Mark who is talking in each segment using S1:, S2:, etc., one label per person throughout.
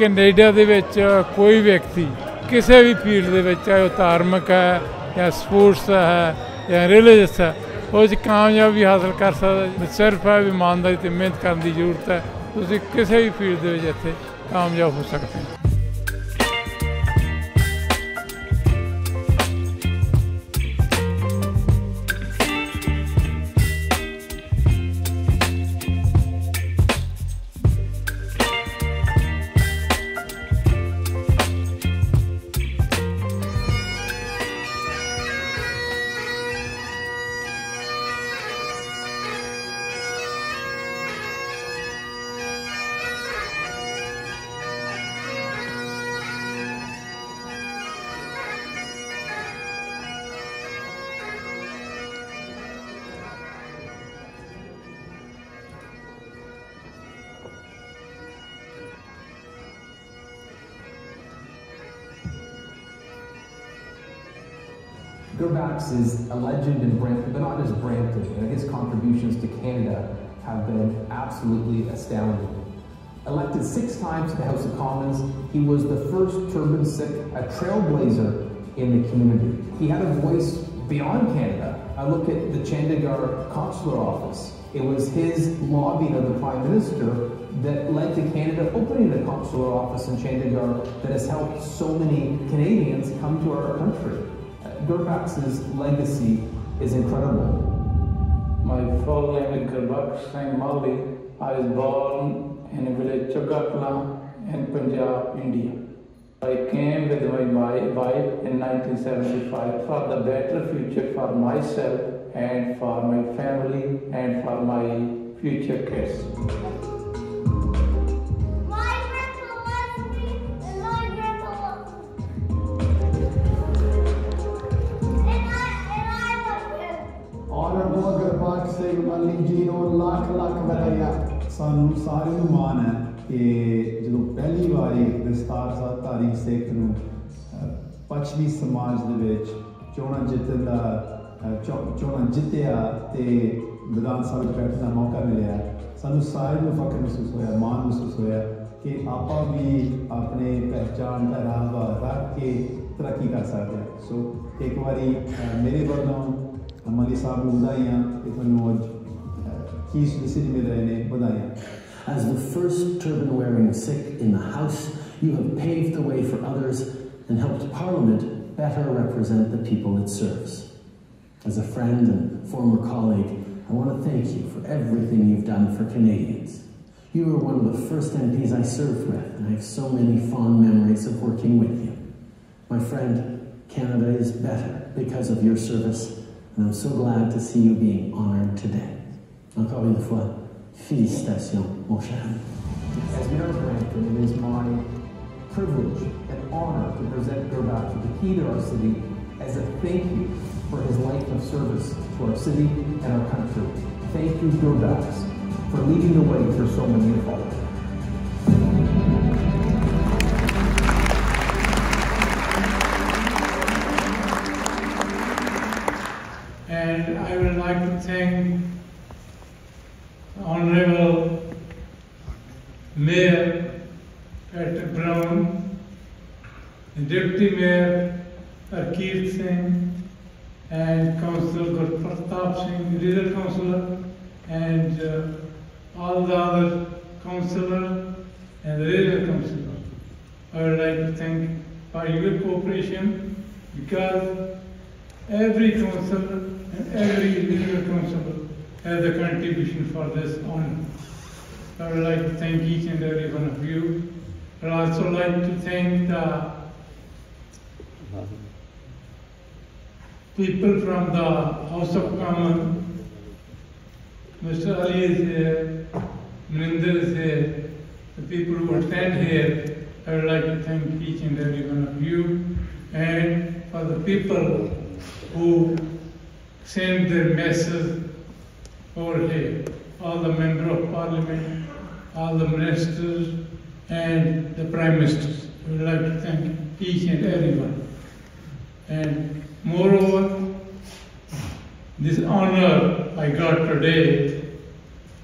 S1: Canada ਦੇ ਵਿੱਚ ਕੋਈ ਵਿਅਕਤੀ ਕਿਸੇ ਵੀ ਫੀਲਡ ਦੇ ਵਿੱਚ, ਚਾਹੇ ਉਹ ਧਾਰਮਿਕ ਹੈ ਜਾਂ ਸਪੋਰਟਸ ਹੈ ਜਾਂ ਰਿਲੀਜੀਅਸ ਹੈ, ਉਹ 'ਚ ਕਾਮਯਾਬੀ ਹਾਸਲ ਕਰ ਸਕਦਾ ਸਿਰਫ ਹੈ ਇਮਾਨਦਾਰੀ ਤੇ ਮਿਹਨਤ ਕਰਨ ਦੀ ਜ਼ਰੂਰਤ ਹੈ, ਤੁਸੀਂ ਕਿਸੇ ਵੀ ਫੀਲਡ ਦੇ ਵਿੱਚ ਇੱਥੇ ਕਾਮਯਾਬ ਹੋ ਸਕਦੇ ਹੋ।
S2: Gurbax is a legend in Brampton, but not just Brampton. And his contributions to Canada have been absolutely astounding. Elected six times to the House of Commons, he was the first turban Sikh, a trailblazer in the community. He had a voice beyond Canada. I look at the Chandigarh consular office. It was his lobbying of the Prime Minister that led to Canada opening the consular office in Chandigarh that has helped so many Canadians come to our country. Gurbax's legacy is incredible.
S1: My full name is Gurbax Singh Malhi. I was born in a village Chogakla in Punjab, India. I came with my wife in 1975 for the better future for myself and for my family and for my future kids.
S3: Honourable Gurbaj Singh Malli ji ਨੂੰ ਲੱਖ ਲੱਖ ਵਧਾਈਆਂ। ਸਾਨੂੰ ਸਾਰਿਆਂ ਨੂੰ ਮਾਣ ਹੈ ਕਿ ਜਦੋਂ ਪਹਿਲੀ ਵਾਰੀ ਦਸਤਾਰ ਸਾਹਿਬ ਧਾਰੀ ਸਿੱਖ ਨੂੰ ਪੱਛਮੀ ਸਮਾਜ ਦੇ ਵਿੱਚ ਚੋਣਾਂ ਜਿੱਤਣ ਦਾ ਚੋ- ਚੋਣਾਂ ਜਿੱਤਿਆ ਤੇ ਵਿਧਾਨ ਸਭਾ ਵਿੱਚ ਬੈਠਣ ਦਾ ਮੌਕਾ ਮਿਲਿਆ। ਸਾਨੂੰ ਸਾਰਿਆਂ ਨੂੰ ਫਖਰ ਮਹਿਸੂਸ ਹੋਇਆ, ਮਾਣ ਮਹਿਸੂਸ ਹੋਇਆ ਕਿ ਆਪਾਂ ਵੀ ਆਪਣੇ ਪਹਿਚਾਣ ਰਾਹ ਰੱਖ ਕੇ ਤਰੱਕੀ ਕਰ ਸਕਦੇ ਹਾਂ। ਸੋ ਇੱਕ ਵਾਰੀ ਮੇਰੇ ਵੱਲੋਂ ਮਲੀ ਸਾਹਿਬ ਨੂੰ ਵਧਾਈਆਂ ਤੇ ਤੁਹਾਨੂੰ ਅੱਜ ਅਹ, ਕੀ ਸਿਲਸਿਲੇ ਮਿਲ ਰਹੇ ਨੇ ਵਧਾਈਆਂ
S4: As the first turban wearing Sikh in the House, you have paved the way for others and helped Parliament better represent the people it serves. As a friend and former colleague, I want to thank you for everything you've done for Canadians. You were one of the first MPs I served with, and I have so many fond memories of working with you. My friend, Canada is better because of your service, and I'm so glad to see you being honored today. Encore une fois, félicitations, mon cher.
S2: As Mayor of Brampton, it is my privilege and honor to present Gurbax with the key to our city as a thank you for his life of service to our city and our country. Thank you, Gurbax, for leading the way for so many to follow.
S1: Thank Honorable Mayor Patrick Brown, Deputy Mayor Harkirat Singh, and Councillor Gurpratap Singh, Regional Councillor, and uh, all the other councillors and the regional councillor. I would like to thank for your cooperation because every councillor and every individual has a contribution for this honor. I would like to thank each and every one of you. I'd also like to thank the people from the House of Commons. Mr. Ali is here, Maninder is here, the people who attend here. I would like to thank each and every one of you. And for the people who send their message over here, all the member of parliament, all the ministers, and the prime ministers. We would like to thank each and everyone. And moreover, this honor I got today,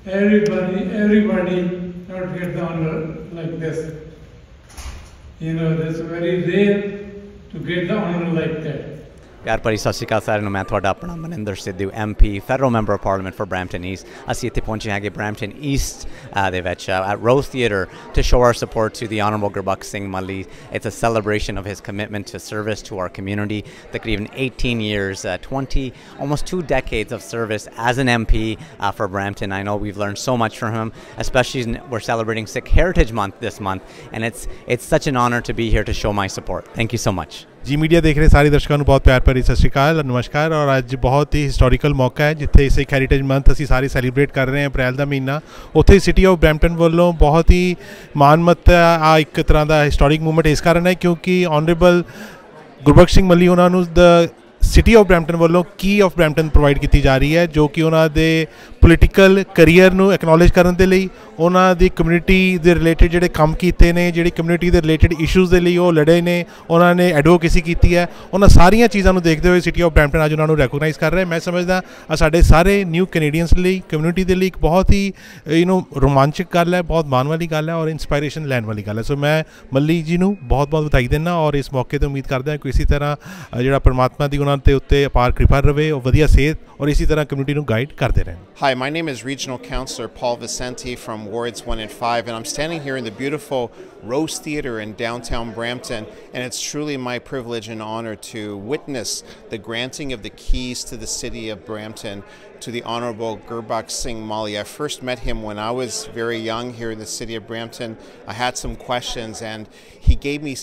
S1: everybody, everybody not get the honor like this. You know, that's very rare to get the honor like that.
S5: ਪਿਆਰ ਭਰੀ ਸਤਿ ਸ਼੍ਰੀ ਅਕਾਲ ਸਾਰਿਆਂ ਨੂੰ ਮੈਂ ਤੁਹਾਡਾ ਆਪਣਾ Maninder Sidhu MP federal member of parliament for Brampton East ਅਸੀਂ ਇੱਥੇ ਪਹੁੰਚੇ ਹਾਂਗੇ ਬ੍ਰੈਂਪਟਨ ਈਸਟ ਦੇ ਵਿੱਚ at Rose theatre to show our support to the honourable Gurbakh Singh Malli it's a celebration of his commitment to service to our community ਤਕਰੀਬਨ 18 years uh, 20 almost 2 decades of service as an MP uh, for Brampton. I know we've learned so much from him especially we're celebrating Sikh Heritage Month this month and it's it's such an honor to be here to show my support. Thank you so much.
S6: G media ਦੇਖ ਰਹੇ ਸਾਰੇ ਦਰਸ਼ਕਾਂ ਨੂੰ ਬਹੁਤ ਪਿਆਰ ਭਰੀ ਸਤਿ ਸ਼੍ਰੀ ਅਕਾਲ, ਨਮਸਕਾਰ ਔਰ ਅੱਜ ਬਹੁਤ ਹੀ ਹਿਸਟੋਰੀਕਲ ਮੌਕਾ ਹੈ, ਜਿੱਥੇ ਸਿੱਖ ਹੈਰੀਟੇਜ ਮੰਥ ਅਸੀਂ ਸਾਰੇ ਸੈਲੀਬ੍ਰੇਟ ਕਰ ਰਹੇ ਹਾਂ ਅਪ੍ਰੈਲ ਦਾ ਮਹੀਨਾ। ਉੱਥੇ ਸਿਟੀ ਆਫ ਬ੍ਰੈਂਪਟਨ ਵੱਲੋਂ ਬਹੁਤ ਹੀ ਮਾਨਮੱਤ ਆ ਇੱਕ ਤਰ੍ਹਾਂ ਦਾ ਹਿਸਟੋਰਿਕ ਮੂਵਮੈਂਟ ਇਸ ਕਾਰਨ ਹੈ ਕਿਉਂਕਿ ਆਨਰੇਬਲ ਗੁਰਬਖਸ਼ ਸਿੰਘ ਮੱਲੀ ਉਹਨਾਂ ਨੂੰ ਦ ਸਿਟੀ ਆਫ ਬ੍ਰੈਂਪਟਨ ਵੱਲੋਂ ਕੀ ਆਫ ਬ੍ਰੈਂਪਟਨ ਪ੍ਰੋਵਾਈਡ ਕੀਤੀ ਜਾ ਰਹੀ ਹੈ, ਜੋ ਕਿ ਉਹਨਾਂ ਦੇ ਪੋਲੀਟੀਕਲ ਕੈਰੀਅਰ ਨੂੰ ਐਕਨੋਲਜ ਕਰਨ ਦੇ ਲਈ, ਉਹਨਾਂ ਦੀ ਕਮਿਊਨਿਟੀ ਦੇ ਰਿਲੇਟਡ ਜਿਹੜੇ ਕੰਮ ਕੀਤੇ ਨੇ, ਜਿਹੜੀ ਕਮਿਊਨਿਟੀ ਦੇ ਰਿਲੇਟਡ ਇਸ਼ੂਜ਼ ਦੇ ਲਈ ਉਹ ਲੜੇ ਨੇ, ਉਹਨਾਂ ਨੇ ਐਡਵੋਕੇਸੀ ਕੀਤੀ ਹੈ, ਉਹਨਾਂ ਸਾਰੀਆਂ ਚੀਜ਼ਾਂ ਨੂੰ ਦੇਖਦੇ ਹੋਏ ਸਿਟੀ ਆਫ ਬ੍ਰੈਂਪਟਨ ਅੱਜ ਉਹਨਾਂ ਨੂੰ ਰੈਕੋਗਨਾਈਜ਼ ਕਰ ਰਿਹਾ ਮੈਂ ਸਮਝਦਾ ਆ ਸਾਡੇ ਸਾਰੇ ਨਿਊ ਕੈਨੇਡੀਅਨਸ ਲਈ ਕਮਿਊਨਿਟੀ ਦੇ ਲਈ ਇੱਕ ਬਹੁਤ ਹੀ ਯੂ نو ਰੋਮਾਂਚਕ ਗੱਲ ਹੈ, ਬਹੁਤ ਮਾਣ ਵਾਲੀ ਗੱਲ ਹੈ ਔਰ ਇਨਸਪਾਇਰੇਸ਼ਨ ਲੈਣ ਵਾਲੀ ਗੱਲ ਹੈ। ਸੋ ਮੈਂ ਮੱਲੀ ਜੀ ਨੂੰ ਬਹੁਤ ਬਹੁਤ ਵਧਾਈ ਦਿੰਦਾ ਔਰ ਇਸ ਮੌਕੇ ਤੇ ਉਮੀਦ ਕਰਦਾ ਕਿ ਇਸੇ ਤਰ੍ਹਾਂ ਜਿਹੜਾ ਪਰਮਾਤਮਾ ਦੀ ਉਹਨਾਂ
S7: Hi my name is regional counselor Paul Vicente from wards 1 and 5 and I'm standing here in the beautiful Rose Theater in downtown Brampton and it's truly my privilege and honor to witness the granting of the keys to the city of Brampton to the honorable Gurbax Singh Malhi. I first met him when I was very young here in the city of Brampton. I had some questions and he gave me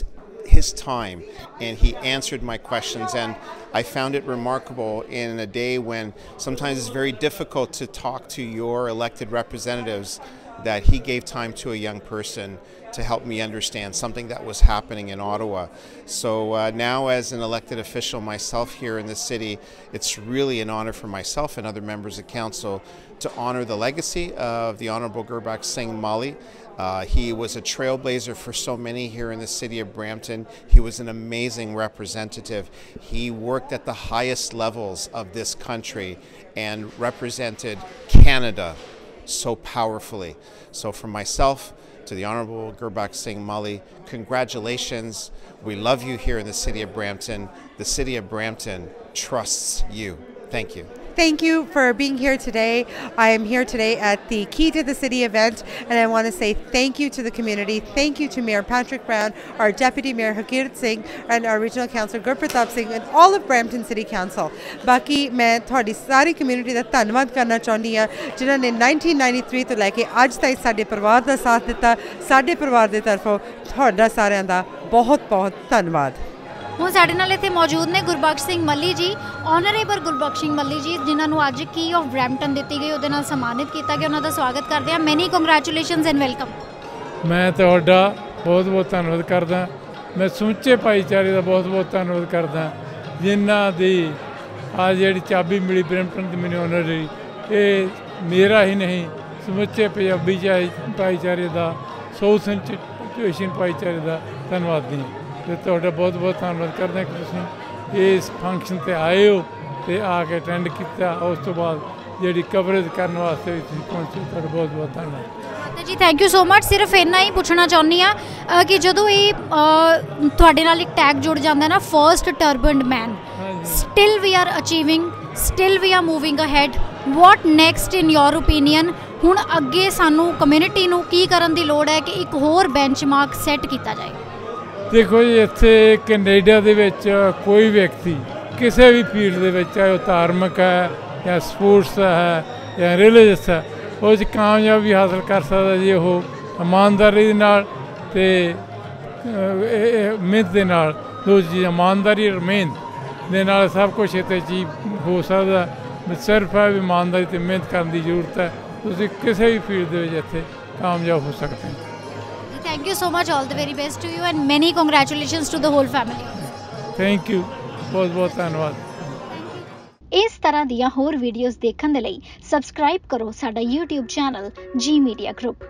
S7: his time and he answered my questions and i found it remarkable in a day when sometimes it's very difficult to talk to your elected representatives that he gave time to a young person to help me understand something that was happening in Ottawa. So uh, now, as an elected official myself here in the city, it's really an honor for myself and other members of council to honor the legacy of the Honorable Gurbax Singh Malhi. Uh, he was a trailblazer for so many here in the city of Brampton. He was an amazing representative. He worked at the highest levels of this country and represented Canada so powerfully. So, from myself to the Honorable Gurbax Singh Malhi, congratulations. We love you here in the city of Brampton. The city of Brampton trusts you. Thank you.
S8: Thank you for being here today. I am here today at the Key to the City event, and I want to say thank you to the community. Thank you to Mayor Patrick Brown, our Deputy Mayor Hakirat Singh, and our Regional Councillor Gurpratap Singh, and all of Brampton City Council. ਬਾਕੀ ਮੈਂ ਤੁਹਾਡੀ ਸਾਰੀ community ਦਾ ਧੰਨਵਾਦ ਕਰਨਾ ਚਾਹੁੰਦੀ ਹਾਂ ਜਿਨ੍ਹਾਂ ਨੇ 1993 ਤੋਂ ਲੈ ਕੇ ਅੱਜ ਤਾਈਂ ਸਾਡੇ ਪਰਿਵਾਰ ਦਾ ਸਾਥ ਦਿੱਤਾ ਸਾਡੇ ਪਰਿਵਾਰ ਦੇ ਤਰਫੋਂ ਤੁਹਾਡਾ ਸਾਰਿਆਂ ਦਾ ਬਹੁਤ ਬਹੁਤ ਧੰਨਵਾਦ
S9: ਹੁਣ ਸਾਡੇ ਨਾਲ ਇੱਥੇ ਮੌਜੂਦ ਨੇ ਗੁਰਬਖਸ਼ ਸਿੰਘ ਮੱਲੀ ਜੀ ਆਨਰੇਬਲ ਗੁਰਬਖਸ਼ ਸਿੰਘ ਮੱਲੀ ਜੀ, ਜਿਨ੍ਹਾਂ ਨੂੰ ਅੱਜ ਕੀ ਆਫ ਬ੍ਰੈਂਪਟਨ ਦਿੱਤੀ ਗਈ, ਉਹਦੇ ਨਾਲ ਸਨਮਾਨਿਤ ਕੀਤਾ ਗਿਆ, ਉਹਨਾਂ ਦਾ ਸਵਾਗਤ ਕਰਦੇ ਹਾਂ। ਮੈਨੀ ਕੰਗ੍ਰੈਚੁਲੇਸ਼ਨਸ ਐਂਡ ਵੈਲਕਮ
S1: ਮੈਂ ਤੁਹਾਡਾ ਬਹੁਤ ਬਹੁਤ ਧੰਨਵਾਦ ਕਰਦਾ। ਮੈਂ ਸਮੁੱਚੇ ਭਾਈਚਾਰੇ ਦਾ ਬਹੁਤ ਬਹੁਤ ਧੰਨਵਾਦ ਕਰਦਾ। ਜਿਨ੍ਹਾਂ ਦੀ ਆ ਜਿਹੜੀ ਚਾਬੀ ਮਿਲੀ ਬ੍ਰੈਂਪਟਨ ਦੀ ਮੈਨੂੰ ਆਨਰਰੀ ਇਹ ਮੇਰਾ ਹੀ ਨਹੀਂ, ਸਮੁੱਚੇ ਪੰਜਾਬੀ ਭਾਈਚਾਰੇ ਦਾ ਸਾਊਥ ਏਸ਼ੀਅਨ ਭਾਈਚਾਰੇ ਦਾ ਧੰਨਵਾਦੀ ਹਾਂ ਤੇ ਤੁਹਾਡਾ ਬਹੁਤ ਬਹੁਤ ਧੰਨਵਾਦ ਕਰਦਾ ਕਿ ਤੁਸੀਂ ਇਸ ਫੰਕਸ਼ਨ ਤੇ ਆਏ ਹੋ ਤੇ ਆ ਕੇ ਅਟੈਂਡ ਕੀਤਾ। ਉਸ ਤੋਂ ਬਾਅਦ ਜਿਹੜੀ ਕਵਰੇਜ ਕਰਨ ਵਾਸਤੇ ਵੀ ਤੁਸੀਂ ਪਹੁੰਚੇ ਤੁਹਾਡਾ ਬਹੁਤ ਬਹੁਤ ਧੰਨਵਾਦ।
S9: ਜੀ ਥੈਂਕ ਯੂ ਸੋ ਮਚ ਸਿਰਫ ਇੰਨਾ ਹੀ ਪੁੱਛਣਾ ਚਾਹੁੰਦੀ ਆ ਕਿ ਜਦੋਂ ਇਹ ਤੁਹਾਡੇ ਨਾਲ ਇੱਕ ਟੈਗ ਜੁੜ ਜਾਂਦਾ ਹੈ ਨਾ first turbaned man still we are achieving still we are moving ahead what next in your opinion ਹੁਣ ਅੱਗੇ ਸਾਨੂੰ ਕਮਿਊਨਿਟੀ ਨੂੰ ਕੀ ਕਰਨ ਦੀ ਲੋੜ ਹੈ ਕਿ ਇੱਕ ਹੋਰ ਬੈਂਚਮਾਰਕ ਸੈੱਟ ਕੀਤਾ ਜਾਏ?
S1: ਦੇਖੋ ਜੀ, ਇੱਥੇ ਕੈਨੇਡਾ ਦੇ ਵਿੱਚ ਕੋਈ ਵਿਅਕਤੀ ਕਿਸੇ ਵੀ ਫੀਲਡ ਦੇ ਵਿੱਚ, ਚਾਹੇ ਉਹ ਧਾਰਮਿਕ ਹੈ ਜਾਂ ਸਪੋਰਟਸ ਹੈ ਜਾਂ ਰਿਲੀਜੀਅਸ ਹੈ, ਉਹ 'ਚ ਕਾਮਯਾਬੀ ਹਾਸਲ ਕਰ ਸਕਦਾ ਜੇ ਉਹ ਇਮਾਨਦਾਰੀ ਦੇ ਨਾਲ ਤੇ ਮਿਹਨਤ ਦੇ ਨਾਲ। ਦੋ ਚੀਜ਼ਾਂ, ਇਮਾਨਦਾਰੀ ਔਰ ਮਿਹਨਤ ਦੇ ਨਾਲ ਸਭ ਕੁਝ ਇੱਥੇ ਜੀ ਹੋ ਸਕਦਾ। ਸਿਰਫ ਹੈ ਇਮਾਨਦਾਰੀ ਤੇ ਮਿਹਨਤ ਕਰਨ ਦੀ ਜ਼ਰੂਰਤ ਹੈ, ਤੁਸੀਂ ਕਿਸੇ ਵੀ ਫੀਲਡ ਦੇ ਵਿੱਚ ਇੱਥੇ ਕਾਮਯਾਬ ਹੋ ਸਕਦੇ ਹੋ।
S9: thank you so much all the very best to you and many congratulations to the whole family
S1: thank you ਬਹੁਤ ਬਹੁਤ ਧੰਨਵਾਦ
S9: ਇਸ ਤਰ੍ਹਾਂ ਦੀਆਂ ਹੋਰ ਵੀਡੀਓਜ਼ ਦੇਖਣ ਦੇ ਲਈ ਸਬਸਕ੍ਰਾਈਬ ਕਰੋ ਸਾਡਾ YouTube channel Zee media group